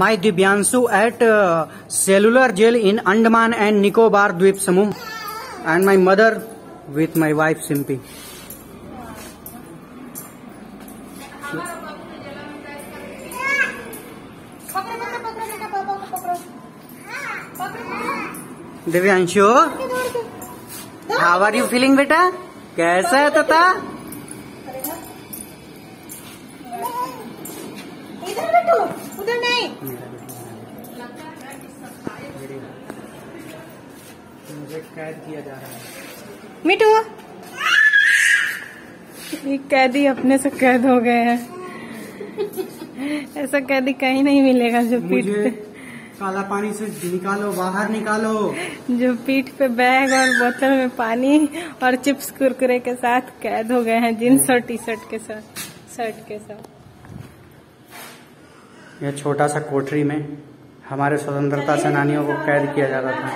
My Divyanshu at cellular jail in Andaman and Nicobar द्वीप समूह and my mother with my wife Simpi Divyanshu how are you feeling बेटा कैसा है तथा कैद किया जा रहा है। मिठू ये कैदी अपने से कैद हो गए हैं। ऐसा कैदी कहीं नहीं मिलेगा जो पीठ पे काला पानी से निकालो बाहर निकालो। जो पीठ पे बैग और बोतल में पानी और चिप्स कुरकुरे के साथ कैद हो गए हैं जींस और टी शर्ट के साथ शर्ट के साथ। यह छोटा सा कोठरी में हमारे स्वतंत्रता सेनानियों को कैद किया जाता था।